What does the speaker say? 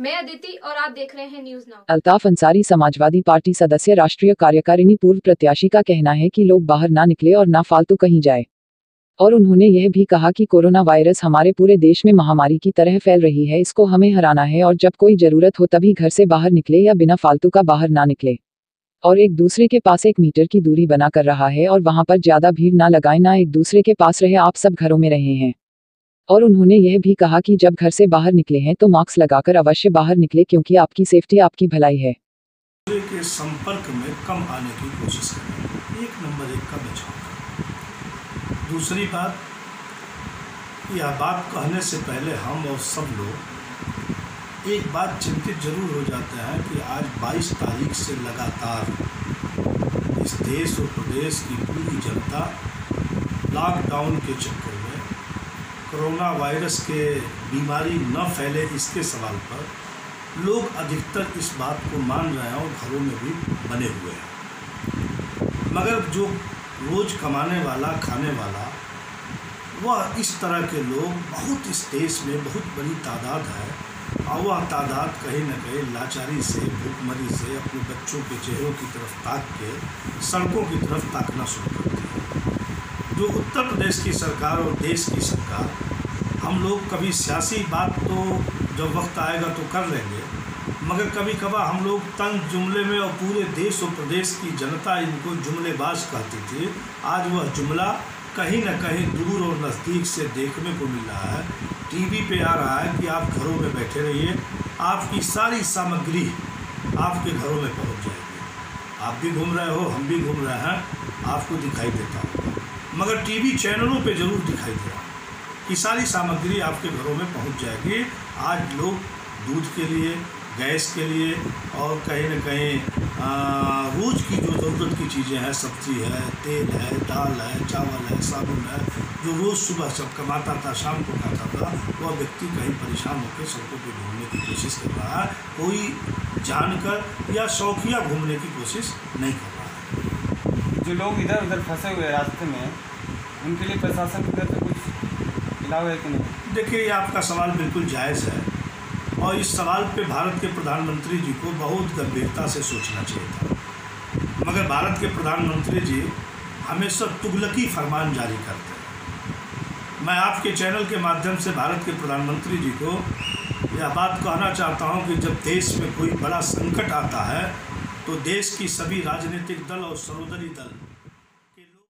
मैं अदिति और आप देख रहे हैं news now Altaf Ansari Samajwadi Party सदस्य, राष्ट्रीय कार्यकारिणी पूर्व प्रत्याशी का कहना है कि लोग बाहर ना निकले और ना फालतू कहीं जाए। और उन्होंने यह भी कहा कि कोरोना वायरस हमारे पूरे देश में महामारी की तरह फैल रही है, इसको हमें हराना है और जब कोई ज़रूरत हो तभी घर से बाहर निकले या बिना फालतू का बाहर ना निकले। और एक दूसरे के पास एक मीटर की दूरी बना कर रहा है और वहाँ पर ज़्यादा भीड़ ना लगाए, ना एक दूसरे के पास रहे, आप सब घरों में रहे हैं। और उन्होंने यह भी कहा कि जब घर से बाहर निकले हैं तो मास्क लगाकर अवश्य बाहर निकले क्योंकि आपकी सेफ्टी आपकी भलाई है। के संपर्क में कम आने की कोशिश करें। एक नंबर एक का बचाव दूसरी बात यह बात कहने से पहले हम और सब लोग एक बात चिंतित ज़रूर हो जाते हैं कि आज 22 तारीख से लगातार इस देश और प्रदेश की पूरी जनता लॉकडाउन के चक्कर कोरोना वायरस के बीमारी न फैले इसके सवाल पर लोग अधिकतर इस बात को मान रहे हैं और घरों में भी बने हुए हैं। मगर जो रोज़ कमाने वाला, खाने वाला, वह इस तरह के लोग बहुत इस देश में बहुत बड़ी तादाद है और वह तादाद कहीं ना कहीं लाचारी से, भूखमरी से, अपने बच्चों के चेहरों की तरफ़ ताक के, सड़कों की तरफ़ ताकना शुरू करती जो उत्तर प्रदेश की सरकार और देश की सरकार, हम लोग कभी सियासी बात तो जब वक्त आएगा तो कर लेंगे, मगर कभी कभार हम लोग तंग जुमले में और पूरे देश और प्रदेश की जनता इनको जुमलेबाज कहती थी। आज वह जुमला कहीं ना कहीं दूर और नज़दीक से देखने को मिल रहा है। टीवी पे आ रहा है कि आप घरों में बैठे रहिए, आपकी सारी सामग्री आपके घरों में पहुँच जाएगी। आप भी घूम रहे हो, हम भी घूम रहे हैं, आपको दिखाई देता होगा। मगर टीवी चैनलों पे ज़रूर दिखाई दे रहा कि सारी सामग्री आपके घरों में पहुँच जाएगी। आज लोग दूध के लिए, गैस के लिए और कहीं ना कहीं रोज़ की जो ज़रूरत की चीज़ें हैं, सब्ज़ी है, तेल है, दाल है, चावल है, साबुन है, जो रोज़ सुबह सब कमाता था, शाम को खाता था, वह व्यक्ति कहीं परेशान होकर सड़कों पर घूमने की कोशिश कर रहा है, कोई जानकर या शौकिया घूमने की कोशिश नहीं कर रहा। जो लोग इधर उधर फंसे हुए रास्ते में, उनके लिए प्रशासन की तरफ़ से कुछ इलाव है कि नहीं? देखिए, ये आपका सवाल बिल्कुल जायज़ है और इस सवाल पे भारत के प्रधानमंत्री जी को बहुत गंभीरता से सोचना चाहिए था। मगर भारत के प्रधानमंत्री जी हमेशा तुगलकी फरमान जारी करते हैं। मैं आपके चैनल के माध्यम से भारत के प्रधानमंत्री जी को यह बात कहना चाहता हूँ कि जब देश में कोई बड़ा संकट आता है तो देश की सभी राजनीतिक दल और सरोदरी दल।